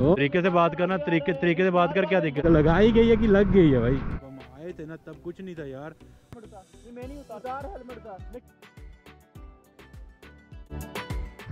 ओ, तरीके से बात करना तरीके तरीके से बात कर क्या दिक्कत? है? लगाई गई है कि लग गई है भाई। हम आए थे ना तब कुछ नहीं था यार। मैं नहीं उतार हेलमेट का।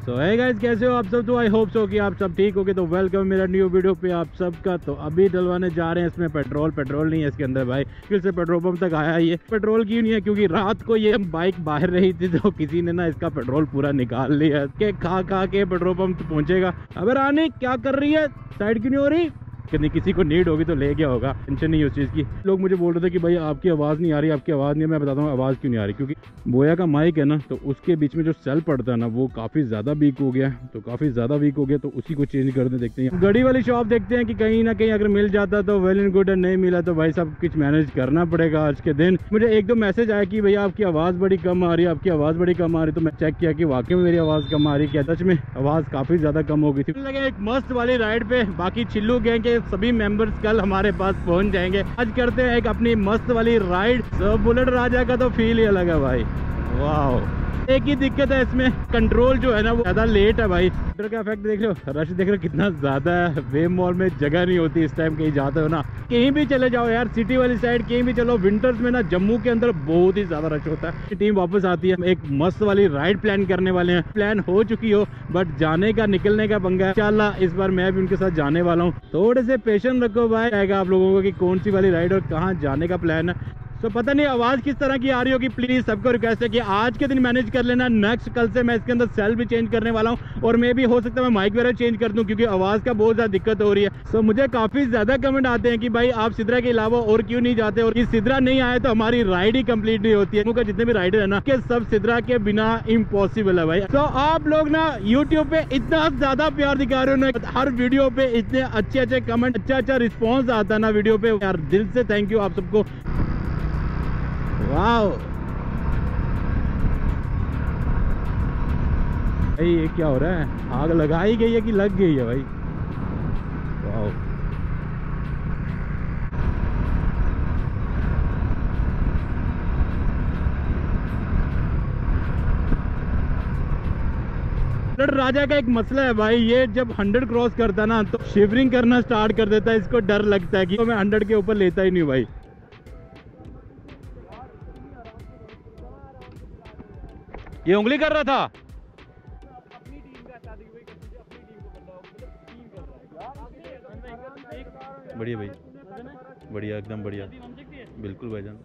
तो है गाइज़ कैसे हो आप सब? तो आई होप सो कि आप सब ठीक हो गए तो वेलकम मेरा न्यू वीडियो पे आप सबका। तो अभी डलवाने जा रहे हैं इसमें पेट्रोल पेट्रोल नहीं है इसके अंदर भाई। फिर से पेट्रोल पंप तक आया ये। पेट्रोल क्यों नहीं है? क्योंकि रात को ये बाइक बाहर रही थी तो किसी ने ना इसका पेट्रोल पूरा निकाल लिया। के खा खा के पेट्रोल पंप पहुंचेगा। अब रानी, क्या कर रही है? साइड क्यों नहीं हो रही? कि किसी को नीड होगी तो ले गया होगा। टेंशन नहीं उस चीज़ की। लोग मुझे बोल रहे थे कि भाई, आपकी आवाज़ नहीं आ रही, आपकी आवाज़ नहीं मैं बताता हूँ, आवाज़ क्यों नहीं आ रही? क्योंकि बोया का माइक है ना तो उसके बीच में जो सेल पड़ता है ना, वो काफ़ी ज़्यादा वीक हो गया तो काफ़ी ज़्यादा वीक हो गया तो उसी को चेंज करते देखते हैं। गड़ी वाली शॉप देखते हैं कि कहीं ना कहीं अगर मिल जाता तो वेल एंड गुड नहीं मिला तो भाई सब कुछ मैनेज करना पड़ेगा आज के दिन। मुझे एक दो मैसेज आया कि भैया, आपकी आवाज़ बड़ी कम आ रही है, आपकी आवाज़ बड़ी कम आ रही तो मैं चेक किया कि वाकई में मेरी आवाज़ कम आ रही क्या? सच में आवाज़ काफ़ी ज़्यादा कम हो गई थी। लगे एक मस्त वाली राइड पे, बाकी चिल्लू गैंग के सभी मेंबर्स कल हमारे पास पहुँच जाएँगे। आज करते हैं एक अपनी मस्त वाली राइड बुलेट राजा का तो फील ही अलग है भाई। वाह एक ही दिक्कत है इसमें। कंट्रोल जो है ना, वो ज़्यादा लेट है भाई। का इफ़ेक्ट देख लो रश देख लो कितना ज़्यादा है। वेव मॉल में जगह नहीं होती इस टाइम कहीं जाते हो ना। कहीं भी चले जाओ यार सिटी वाली साइड कहीं भी चलो विंटर्स में ना जम्मू के अंदर बहुत ही ज़्यादा रश होता है। टीम वापस आती है। एक मस्त वाली राइड प्लान करने वाले हैं। प्लान हो चुकी हो बट जाने का, निकलने का पंगा है। इस बार मैं भी उनके साथ जाने वाला हूँ। थोड़े से पेशेंट रखो भाई। आएगा आप लोगों को कि कौन सी वाली राइड और कहाँ जाने का प्लान है? तो पता नहीं, आवाज़ किस तरह की आ रही होगी? प्लीज़ सबको रिक्वेस्ट है कि आज के दिन मैनेज कर लेना नेक्स्ट कल से मैं इसके अंदर सेल भी चेंज करने वाला हूँ और मैं भी हो सकता है मैं माइक वगैरह चेंज कर दूँ क्योंकि आवाज़ का बहुत ज़्यादा दिक्कत हो रही है। सो मुझे काफ़ी ज़्यादा कमेंट आते हैं कि भाई आप सिद्रा के अलावा और क्यों नहीं जाते? और सिद्रा नहीं आए तो हमारी राइड ही कंप्लीट नहीं होती है। जितने भी राइडर है ना के सब सिद्रा के बिना इम्पॉसिबल है भाई। तो आप लोग ना यूट्यूब पे इतना ज़्यादा प्यार दिखा रहे हो ना, हर वीडियो पे इतने अच्छे अच्छे कमेंट अच्छा अच्छा रिस्पॉन्स आता है ना वीडियो पे। यार, दिल से थैंक यू आप सबको। वाओ। भाई, ये क्या हो रहा है? आग लगाई गई है कि लग गई है भाई? वाओ। राजा का एक मसला है भाई, ये जब 100 क्रॉस करता ना तो शिवरिंग करना स्टार्ट कर देता है, इसको डर लगता है कि तो मैं 100 के ऊपर लेता ही नहीं भाई। ये उंगली कर रहा था। बढ़िया भाई बढ़िया एकदम बढ़िया। बिल्कुल भाईजान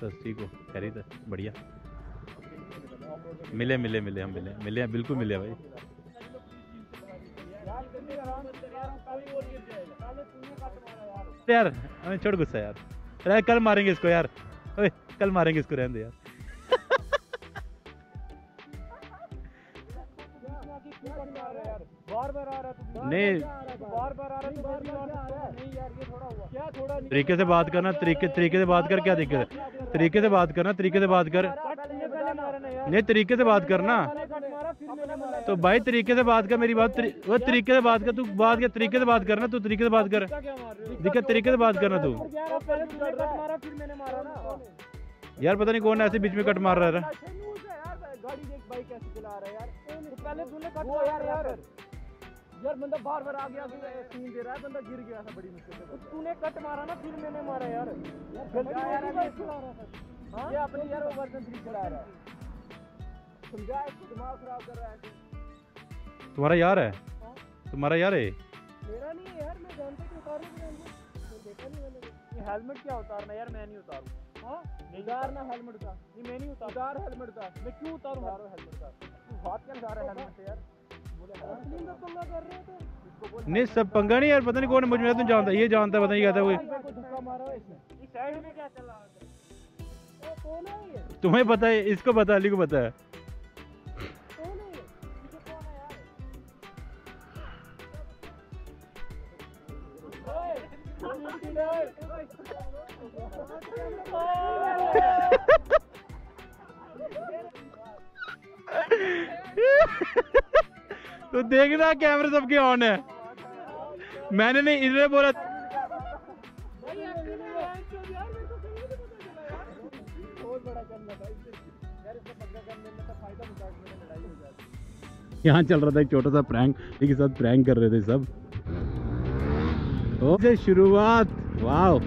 सस्ती को खरीद, बढ़िया। मिले मिले मिले, हम मिले मिले, बिल्कुल मिले भाई। यार हमें छोड़ गुस्सा यार। अरे कल मारेंगे इसको यार। ओए, कल मारेंगे इसको रहने दे यार। नहीं। तरीके से बात करना, तरीके तरीके से बात कर, क्या दिक्कत है? तरीके से बात करना तरीके से बात कर। नहीं, तरीके से बात करना तो भाई, तरीके से बात कर मेरी बात वो तरीके से बात कर, तू बात कर, तरीके से बात करना तू तरीके से बात कर। दिक्कत तरीके से बात करना तू। यार, पता नहीं कौन ऐसे बीच में कट मार रहा है। यार बंदा बार बार आ गया सीन दे रहा है बंदा गिर गया था बड़ी मुश्किल से। तूने कट मारा ना फिर मैंने मारा यार। ये अपनी यार वो वर्जन 3 चला रहा है। समझा दिमाग खराब कर रहा है तुम्हारा यार है? तुम्हारा यार है? मेरा नहीं है यार मैं जानता कि उतारने को जानता देखा नहीं मैंने ये हेलमेट क्या उतारना यार मैं नहीं उतारूं। हाँ? उतारना हेलमेट का। ये मैं नहीं उतार। उतार हेलमेट का। मैं क्यों उतारूं? हेलमेट का। तू हाथ क्या उतार रहा है हेलमेट से यार। नहीं सब पंगा नहीं यार पता नहीं कौन मुझमें तुम जानता ये जानता पता नहीं कहता कोई। तुम्हें पता है इसको पता अली को पता है। तो देखना कैमरे सबके ऑन है। मैंने नहीं, इन्होंने बोला यहाँ चल रहा था एक छोटा सा प्रैंक के साथ प्रैंक कर रहे थे सब। ओ शुरुआत। वाओ।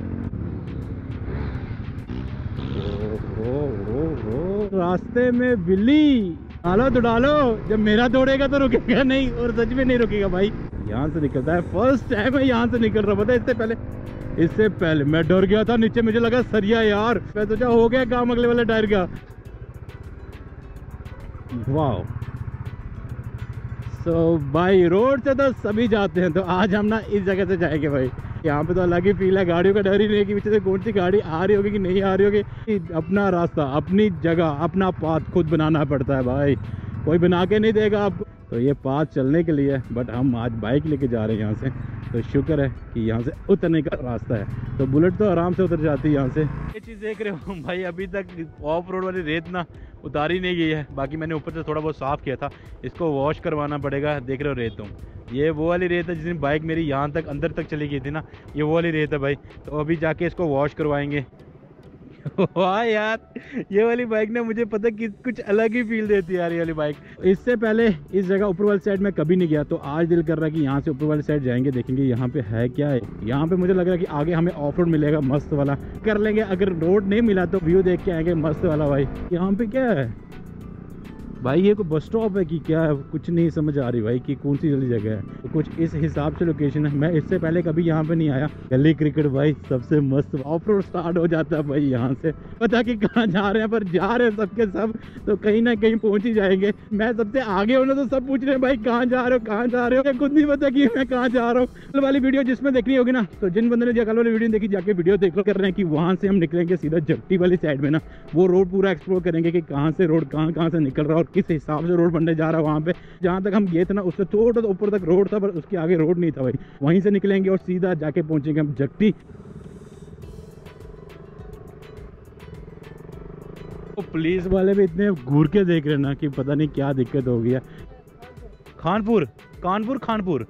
रास्ते में बिल्ली। डालो तो डालो। जब मेरा दौड़ेगा तो रुकेगा नहीं, और सच में नहीं रुकेगा भाई। यहाँ से निकलता है। फ़र्स्ट टाइम मैं यहाँ से निकल रहा है। इससे पहले इससे पहले मैं डर गया था। नीचे मुझे लगा, सरिया यार। मैं सोचा, हो गया काम, अगले वाले टायर का वाह सो भाई रोड से तो सभी जाते हैं। तो आज हम ना इस जगह से जाएँगे भाई। यहाँ पे तो अलग ही फील है, गाड़ियों का डर ही नहीं है कि पीछे से कौन सी गाड़ी आ रही होगी कि नहीं आ रही होगी। अपना रास्ता, अपनी जगह, अपना पाथ खुद बनाना पड़ता है भाई। कोई बना के नहीं देगा आपको तो ये पाथ चलने के लिए बट हम आज बाइक लेके जा रहे हैं यहाँ से। तो शुक्र है कि यहाँ से उतरने का रास्ता है। तो बुलेट तो आराम से उतर जाती है यहाँ से। ये चीज़ देख रहे हो भाई, अभी तक ऑफ़ रोड वाली रेत ना उतारी नहीं गई है। बाकी मैंने ऊपर से थोड़ा बहुत साफ़ किया था। इसको वॉश करवाना पड़ेगा। देख रहे हो रेत तुम ये वो वाली रेत है जिस दिन बाइक मेरी यहाँ तक अंदर तक चली गई थी ना, ये वो वाली रेत है भाई। तो अभी जाके इसको वॉश करवाएँगे। वाह यार, ये वाली बाइक ना मुझे पता कि कुछ अलग ही फील देती है यार ये वाली बाइक इससे पहले इस जगह ऊपर वाली साइड में कभी नहीं गया तो आज दिल कर रहा है कि यहाँ से ऊपर वाली साइड जाएँगे, देखेंगे यहाँ पे है क्या है। यहाँ पे मुझे लग रहा है कि आगे हमें ऑफ़ रोड मिलेगा, मस्त वाला। कर लेंगे, अगर रोड नहीं मिला तो व्यू देख के आएँगे, मस्त वाला भाई। यहाँ पे क्या है? भाई, ये कोई बस स्टॉप है कि क्या? है कुछ नहीं समझ आ रही भाई कि कौन सी जल्दी जगह है। तो कुछ इस हिसाब से लोकेशन है। मैं इससे पहले कभी यहाँ पे नहीं आया। गली क्रिकेट भाई, सबसे मस्त ऑफ़ रोड स्टार्ट हो जाता है भाई यहाँ से। पता कि कहाँ जा रहे हैं, पर जा रहे हैं सबके सब तो कहीं ना कहीं पहुँच ही जाएँगे। मैं सबसे आगे होने तो सब पूछ रहे हैं, भाई, कहाँ जा रहे हो? कहाँ जा रहे हो? खुद नहीं पता कि मैं कहाँ जा रहा हूँ। कल वाली वीडियो जिसमें देखनी होगी ना तो जिन बंदे ने कल वाली वीडियो देखी, जाके वीडियो देख कर रहे हैं कि वहाँ से हम निकलेंगे सीधा जट्टी वाली साइड में ना। वो रोड पूरा एक्सप्लोर करेंगे कि कहाँ से रोड कहाँ कहाँ से निकल रहा है और किस हिसाब से रोड बनने जा रहा है वहाँ पे? जहाँ तक हम गए थे ना, उससे थोड़ा तो ऊपर तक रोड था, पर उसके आगे रोड नहीं था भाई। वहीं से निकलेंगे और सीधा जाके पहुँचेंगे हम जट्टी तो पुलिस वाले भी इतने घूर के देख रहे ना कि पता नहीं क्या दिक्कत हो गया खानपुर कानपुर खानपुर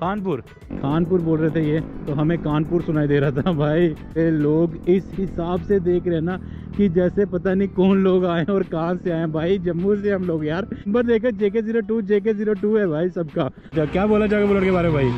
कानपुर कानपुर। बोल रहे थे ये तो हमें कानपुर सुनाई दे रहा था भाई। लोग इस हिसाब से देख रहे हैं ना कि जैसे पता नहीं कौन लोग आए और कहाँ से आए भाई जम्मू से हम लोग यार। नंबर देखो JK zero two JK zero two है भाई सबका। क्या बोला जाएगा बुलेट के बारे में भाई?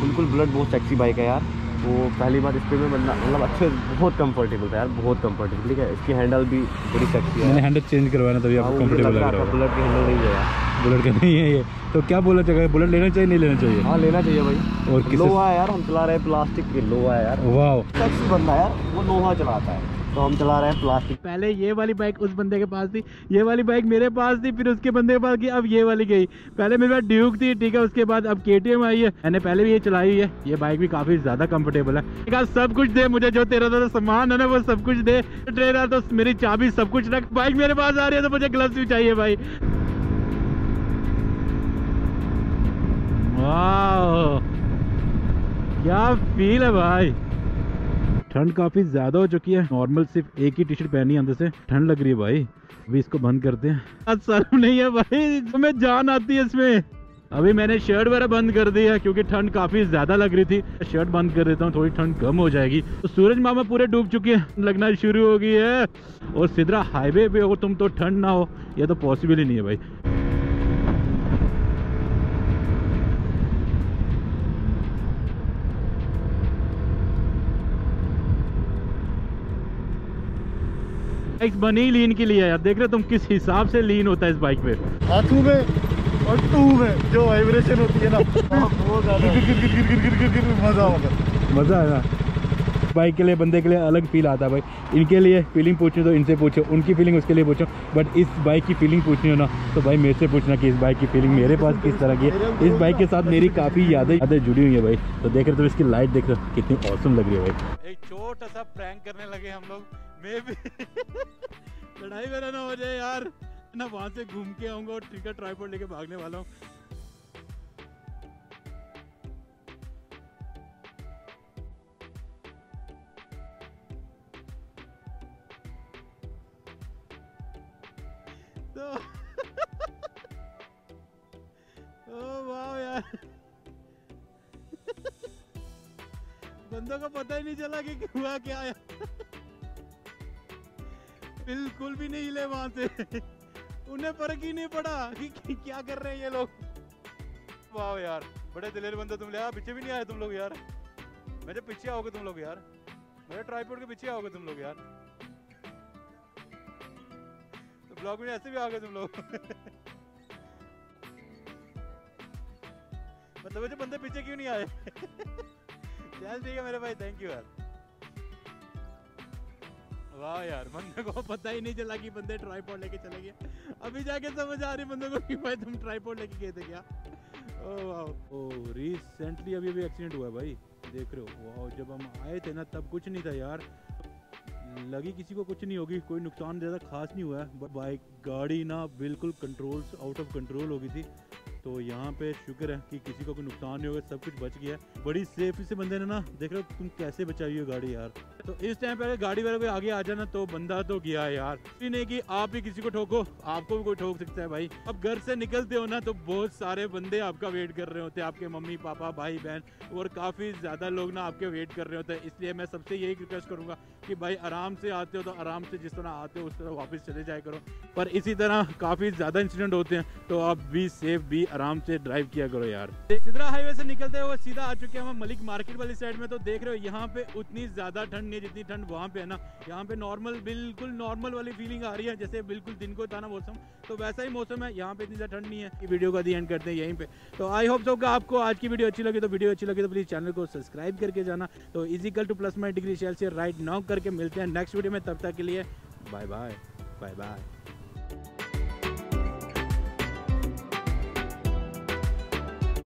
बिल्कुल बुलेट बहुत सेक्सी बाइक है यार। वो पहली बार इस पे में मतलब अच्छे बहुत कंफर्टेबल था यार बहुत कंफर्टेबल ठीक है? इसकी हैंडल भी बड़ी सेक्सी है। मैंने हैंडल चेंज करवाना तभी आपको कंफर्टेबल लग रहा है बुलेट की हैंडल नहीं है यार। बुलेट का नहीं है ये। तो क्या बोला चाहिए बुलेट लेना चाहिए नहीं लेना चाहिए? हाँ लेना चाहिए भाई। और और लोहा है यार हम चला रहे हैं प्लास्टिक के लोहा है यार। वाह सेक्सी बंदा यार वो लोहा चलाता है। तो हम चला रहे हैं, प्लास्टिक। पहले ये वाली बाइक उस बंदे के पास थी, ये वाली बाइक मेरे पास थी, फिर उसके बंदे के पास गई, अब ये वाली गई। पहले मेरे पास ड्यूक थी, ठीक है, उसके बाद अब केटीएम आई है। मैंने पहले भी ये चलाई हुई है, ये बाइक भी काफ़ी ज़्यादा कंफर्टेबल है। कहा, सब कुछ दे मुझे, जो तेरा तेरा सामान है ना, वो सब कुछ दे। ट्रेनर तो मेरी चाबी सब कुछ रख बाइक मेरे पास आ रही है तो मुझे ग्लव्स भी चाहिए भाई। क्या फील है भाई? ठंड काफ़ी ज़्यादा हो चुकी है। नॉर्मल सिर्फ़ एक ही टी शर्ट पहनी अंदर से। ठंड लग रही है भाई। अभी इसको बंद करते हैं। आज शर्म नहीं है भाई। तुम्हें जान आती है इसमें। अभी मैंने शर्ट वगैरह बंद कर दी है क्योंकि ठंड काफ़ी ज़्यादा लग रही थी। शर्ट बंद कर देता हूँ, थोड़ी ठंड कम हो जाएगी। तो सूरज मामा पूरे डूब चुके हैं। लगना शुरू हो गई है। और सिद्धरा हाईवे पे हो, तुम तो ठंड ना हो। ये तो पॉसिबल ही नहीं है भाई। बाइक बनी लीन के लिए यार। देख रहे हो तुम किस हिसाब से लीन होता है इस बाइक पे। हाथों में और टू में जो वाइब्रेशन होती है ना। बहुत ज़्यादा। मज़ा होगा मज़ा आया। बाइक के लिए बंदे के लिए अलग फील आता है भाई। इनके लिए फीलिंग पूछनी तो इनसे पूछो उनकी फीलिंग उसके लिए पूछो। बट इस बाइक की फीलिंग पूछनी हो ना तो भाई मेरे से पूछना कि इस बाइक की फीलिंग मेरे पास किस तरह की है। इस बाइक के साथ मेरी काफ़ी यादें यादें जुड़ी हुई है भाई। तो देख रहे हो तो इसकी लाइट देख रहे हो कितनी औसम लग रही है भाई। एक छोटा सा प्रैंक करने लगे हम लोग। लड़ाई मेरा ना हो जाए यार। ना वहाँ से घूम के आऊँगा और टिकट ट्राईपोर्ट लेके भागने वाला हूँ। तो यार। बंदों को पता ही नहीं चला कि हुआ क्या है बिल्कुल भी नहीं हिले वहाँ से। उन्हें फ़र्क ही नहीं पड़ा कि, क्या कर रहे हैं ये लोग। वाह यार बड़े दिलेर बंदे तुम ले पीछे भी नहीं आए तुम लोग यार। मेरे पीछे आओगे तुम लोग यार। मेरे ट्राईपोर्ट के पीछे आओगे तुम लोग यार। तो ब्लॉग में ऐसे भी आओगे तुम लोग। मतलब बंदे पीछे क्यों नहीं आए? चल ठीक है मेरे भाई थैंक यू यार। वाह यार, बंदे को पता ही नहीं चला कि बंदे ट्राईपॉड लेके चले गए। अभी जाके समझ आ रही बंदे को कि भाई तुम ट्राईपॉड लेके गए थे क्या? ओ, वाह। ओ रिसेंटली अभी अभी एक्सीडेंट हुआ है भाई, देख रहे हो। वाह, जब हम आए थे ना, तब कुछ नहीं था यार। लगी किसी को कुछ नहीं होगी, कोई नुकसान ज़्यादा खास नहीं हुआ है। बट बाइक गाड़ी ना, बिल्कुल कंट्रोल आउट ऑफ़ कंट्रोल हो गई थी। तो यहाँ पे शुक्र है कि किसी को कोई नुकसान नहीं होगा, सब कुछ बच गया बड़ी सेफ्टी से बंदे ने ना, देख रहे हो, तुम कैसे बचाई हो गाड़ी यार। तो इस टाइम पे अगर गाड़ी वाले कोई आगे आ जाना तो बंदा तो गया यार। नहीं कि आप भी किसी को ठोको, आपको भी कोई ठोक सकता है भाई। अब घर से निकलते हो ना तो बहुत सारे बंदे आपका वेट कर रहे होते हैं। आपके मम्मी, पापा, भाई, बहन, और काफ़ी ज़्यादा लोग ना आपके वेट कर रहे होते हैं। इसलिए मैं सबसे यही रिक्वेस्ट करूँगा कि भाई आराम से आते हो तो आराम से जिस तरह आते हो, उस तरह वापस चले जाए करो। पर इसी तरह काफ़ी ज़्यादा इंसिडेंट होते हैं तो आप भी सेफ़ भी आराम से ड्राइव किया करो यार। सिदरा हाईवे से निकलते हुए सीधा आ चुके हैं हम मलिक मार्केट वाली साइड में। तो देख रहे हो, यहाँ पे उतनी ज़्यादा ठंड नहीं, जितनी ठंड वहाँ पे है ना। यहाँ पे नॉर्मल बिल्कुल नॉर्मल वाली फीलिंग आ रही है, जैसे बिल्कुल दिन को था ना मौसम। तो वैसा ही मौसम है, यहाँ पे इतनी ज़्यादा ठंड नहीं है। वीडियो का दी एंड करते हैं यहीं पे। तो आई होप सो आपको आज की वीडियो अच्छी लगी। तो वीडियो अच्छी लगी तो प्लीज़ चैनल को सब्सक्राइब करके जाना। तो equal to plus my degree shell से राइट नाउ करके मिलते हैं नेक्स्ट वीडियो में। तब तक के लिए बाय बाय बाय बाय